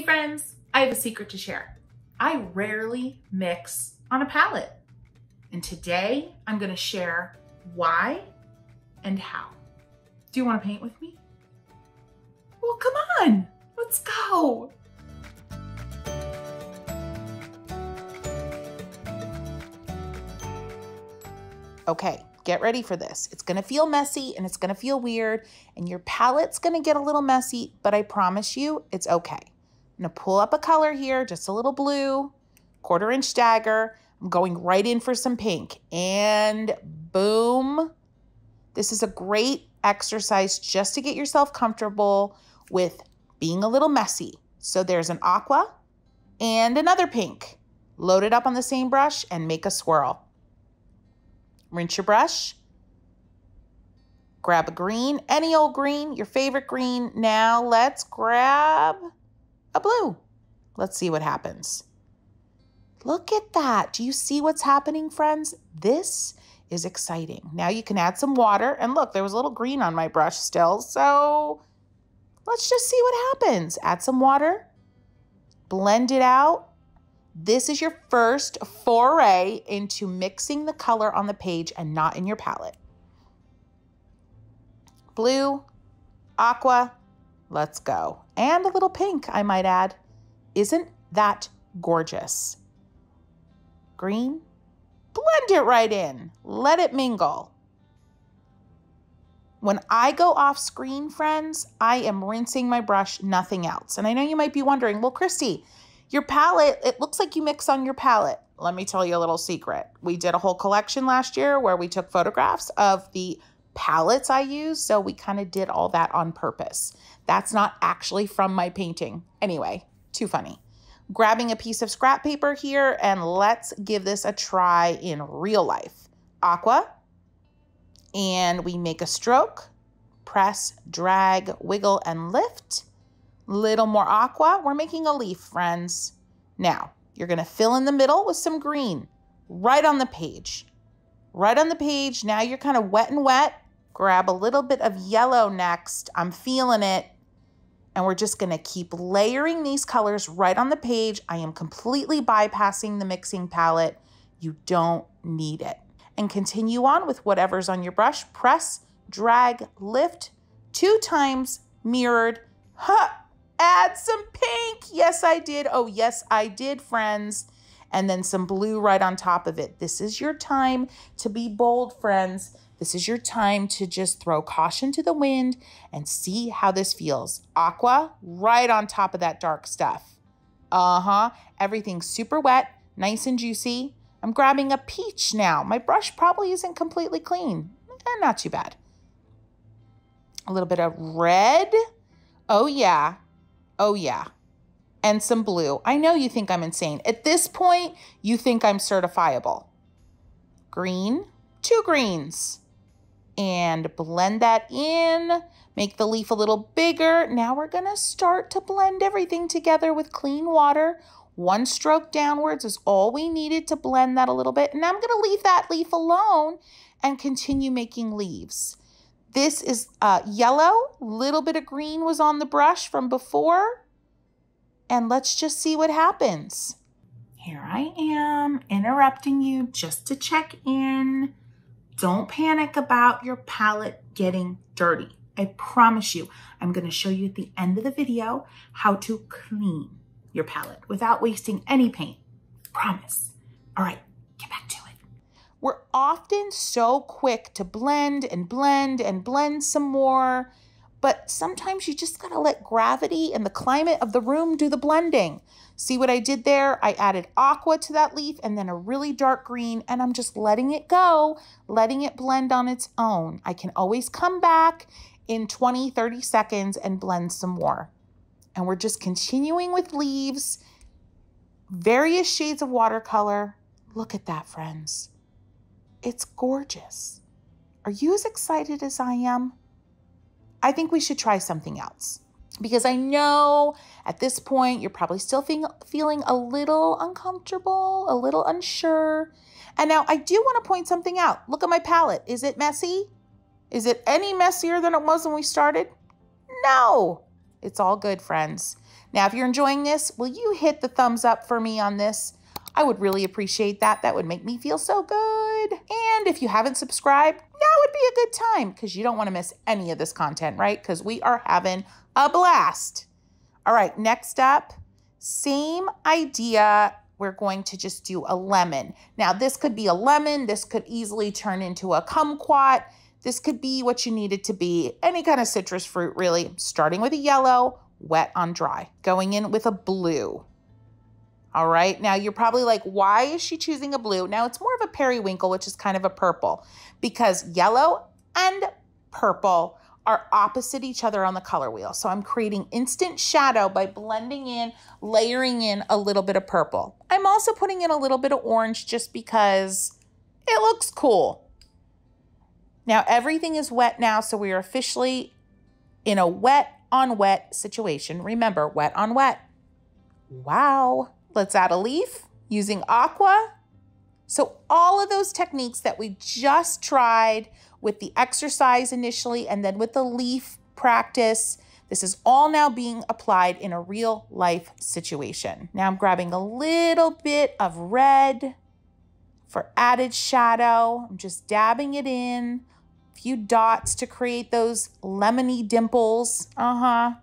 Hey friends, I have a secret to share. I rarely mix on a palette. And today I'm gonna share why and how. Do you wanna paint with me? Well, come on, let's go. Okay, get ready for this. It's gonna feel messy and it's gonna feel weird and your palette's gonna get a little messy, but I promise you it's okay. I'm gonna pull up a color here, just a little blue, quarter inch dagger. I'm going right in for some pink and boom. This is a great exercise just to get yourself comfortable with being a little messy. So there's an aqua and another pink. Load it up on the same brush and make a swirl. Rinse your brush. Grab a green, any old green, your favorite green. Now let's grab a blue. Let's see what happens. Look at that. Do you see what's happening, friends? This is exciting. Now you can add some water. And look, there was a little green on my brush still. So let's just see what happens. Add some water. Blend it out. This is your first foray into mixing the color on the page and not in your palette. Blue, aqua, let's go. And a little pink, I might add. Isn't that gorgeous? Green, blend it right in. Let it mingle. When I go off screen, friends, I am rinsing my brush, nothing else. And I know you might be wondering, well, Kristy, your palette, it looks like you mix on your palette. Let me tell you a little secret. We did a whole collection last year where we took photographs of the palettes I use. So we kind of did all that on purpose. That's not actually from my painting. Anyway, too funny. Grabbing a piece of scrap paper here and let's give this a try in real life. Aqua, and we make a stroke, press, drag, wiggle, and lift. Little more aqua. We're making a leaf, friends. Now, you're going to fill in the middle with some green right on the page. Right on the page. Now you're kind of wet and wet. Grab a little bit of yellow next. I'm feeling it. And we're just going to keep layering these colors right on the page. I am completely bypassing the mixing palette. You don't need it and continue on with whatever's on your brush. Press, drag, lift, two times mirrored. Ha! Add some pink. Yes, I did. Oh, yes, I did, friends. And then some blue right on top of it. This is your time to be bold, friends. This is your time to just throw caution to the wind and see how this feels. Aqua right on top of that dark stuff. Uh-huh. Everything's super wet, nice and juicy. I'm grabbing a peach now. My brush probably isn't completely clean. Eh, not too bad. A little bit of red. Oh, yeah. Oh, yeah. And some blue. I know you think I'm insane. At this point, you think I'm certifiable. Green. Two greens. And blend that in. Make the leaf a little bigger. Now we're to start to blend everything together with clean water one stroke downwards is all we needed to blend that a little bit. And I'm to leave that leaf alone and continue making leaves. This is uh, yellow. Little bit of green was on the brush from before. And let's just see what happens. Here I am interrupting you just to check in. Don't panic about your palette getting dirty. I promise you, I'm going to show you at the end of the video how to clean your palette without wasting any paint. Promise. All right, get back to it. We're often so quick to blend and blend and blend some more, but sometimes you just gotta let gravity and the climate of the room do the blending. See what I did there? I added aqua to that leaf and then a really dark green, and I'm just letting it go, letting it blend on its own. I can always come back in 20, 30 seconds and blend some more. And we're just continuing with leaves, various shades of watercolor. Look at that, friends. It's gorgeous. Are you as excited as I am? I think we should try something else because I know at this point you're probably still feeling, a little uncomfortable, a little unsure. And now I do want to point something out. Look at my palette. Is it messy? Is it any messier than it was when we started? No. It's all good, friends. Now, if you're enjoying this, will you hit the thumbs up for me on this? I would really appreciate that. That would make me feel so good. And if you haven't subscribed, would be a good time because you don't want to miss any of this content, right? Because we are having a blast. All right, next up, same idea. We're going to just do a lemon. Now, this could be a lemon. This could easily turn into a kumquat. This could be what you need it to be. Any kind of citrus fruit, really. Starting with a yellow, wet on dry. Going in with a blue. All right, now you're probably like, why is she choosing a blue? Now it's more of a periwinkle, which is kind of a purple, because yellow and purple are opposite each other on the color wheel. So I'm creating instant shadow by blending in, layering in a little bit of purple. I'm also putting in a little bit of orange just because it looks cool. Now everything is wet now, so we are officially in a wet on wet situation. Remember, wet on wet. Wow. Let's add a leaf using aqua. So all of those techniques that we just tried with the exercise initially and then with the leaf practice, this is all now being applied in a real life situation. Now I'm grabbing a little bit of red for added shadow. I'm just dabbing it in, a few dots to create those lemony dimples. Uh-huh.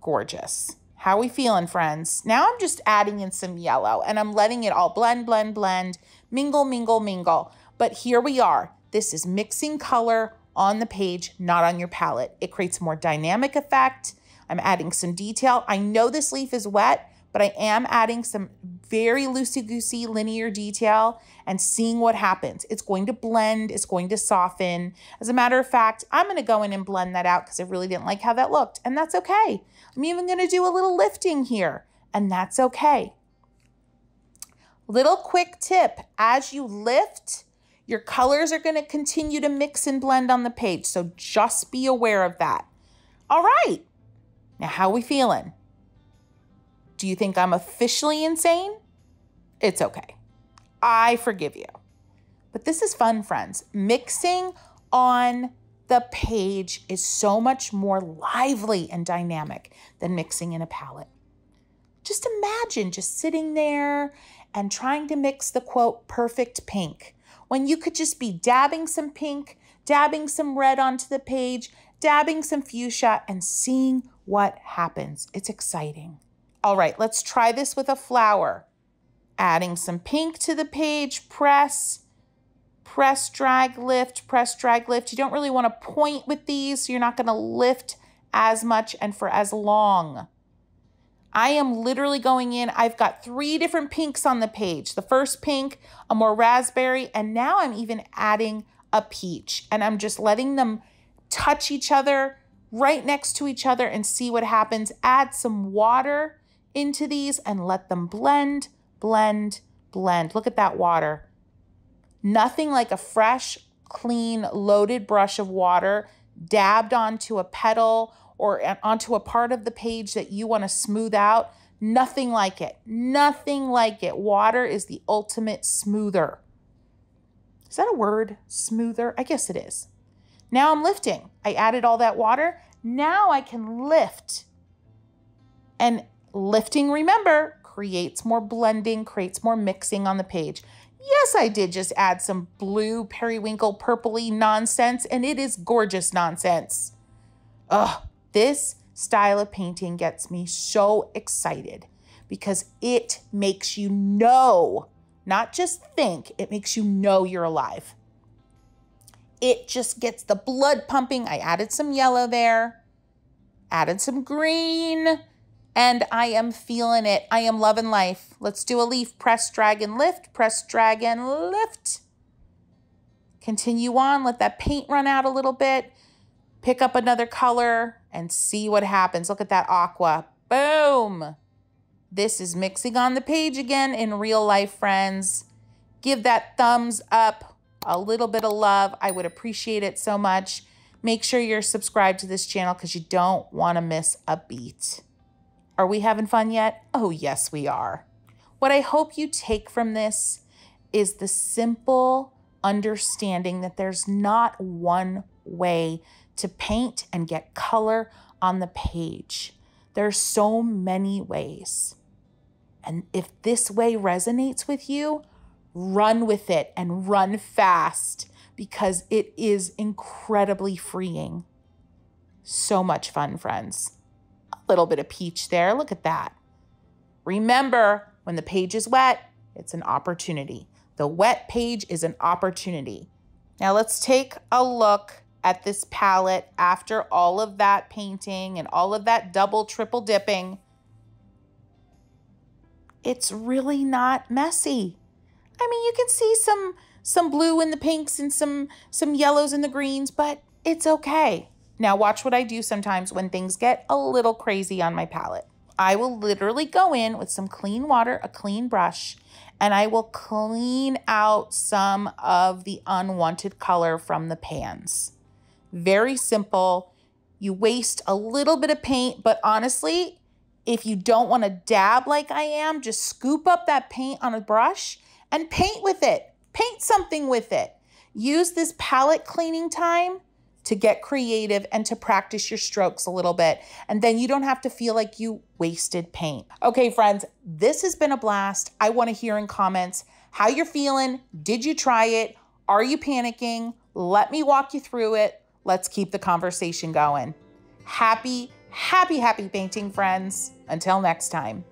Gorgeous. How we feeling, friends? Now I'm just adding in some yellow and I'm letting it all blend, blend, blend, mingle, mingle, mingle. But here we are. This is mixing color on the page, not on your palette. It creates a more dynamic effect. I'm adding some detail. I know this leaf is wet, but I am adding some very loosey-goosey linear detail and seeing what happens. It's going to blend, it's going to soften. As a matter of fact, I'm gonna go in and blend that out because I really didn't like how that looked, and that's okay. I'm even gonna do a little lifting here, and that's okay. Little quick tip, as you lift, your colors are gonna continue to mix and blend on the page, so just be aware of that. All right, now how are we feeling? Do you think I'm officially insane? It's okay. I forgive you. But this is fun, friends. Mixing on the page is so much more lively and dynamic than mixing in a palette. Just imagine just sitting there and trying to mix the quote perfect pink when you could just be dabbing some pink, dabbing some red onto the page, dabbing some fuchsia, and seeing what happens. It's exciting. All right, let's try this with a flower. Adding some pink to the page, press, press, drag, lift, press, drag, lift. You don't really want to point with these, so you're not going to lift as much and for as long. I am literally going in. I've got three different pinks on the page. The first pink, a more raspberry, and now I'm even adding a peach. And I'm just letting them touch each other right next to each other and see what happens. Add some water into these and let them blend, blend, blend. Look at that water. Nothing like a fresh, clean, loaded brush of water dabbed onto a petal or onto a part of the page that you want to smooth out. Nothing like it. Nothing like it. Water is the ultimate smoother. Is that a word? Smoother? I guess it is. Now I'm lifting. I added all that water. Now I can lift. And Lifting, remember, creates more blending, creates more mixing on the page. Yes, I did just add some blue periwinkle purpley nonsense, and it is gorgeous nonsense. Ugh, this style of painting gets me so excited because it makes you know, not just think, it makes you know you're alive. It just gets the blood pumping. I added some yellow there, added some green, and I am feeling it. I am loving life. Let's do a leaf. Press, drag, and lift. Press, drag, and lift. Continue on. Let that paint run out a little bit. Pick up another color and see what happens. Look at that aqua. Boom. This is mixing on the page again in real life, friends. Give that thumbs up, a little bit of love. I would appreciate it so much. Make sure you're subscribed to this channel because you don't want to miss a beat. Are we having fun yet? Oh, yes, we are. What I hope you take from this is the simple understanding that there's not one way to paint and get color on the page. There's so many ways. And if this way resonates with you, run with it and run fast because it is incredibly freeing. So much fun, friends. Little bit of peach there. Look at that. Remember, when the page is wet, it's an opportunity. The wet page is an opportunity. Now let's take a look at this palette after all of that painting and all of that double, triple dipping. It's really not messy. I mean, you can see some some blue in the pinks and some some yellows in the greens, but it's okay. Now watch what I do sometimes when things get a little crazy on my palette. I will literally go in with some clean water, a clean brush, and I will clean out some of the unwanted color from the pans. Very simple. You waste a little bit of paint, but honestly, if you don't want to dab like I am, just scoop up that paint on a brush and paint with it. Paint something with it. Use this palette cleaning time to get creative and to practice your strokes a little bit. And then you don't have to feel like you wasted paint. Okay, friends, this has been a blast. I want to hear in comments how you're feeling. Did you try it? Are you panicking? Let me walk you through it. Let's keep the conversation going. Happy, happy, happy painting, friends. Until next time.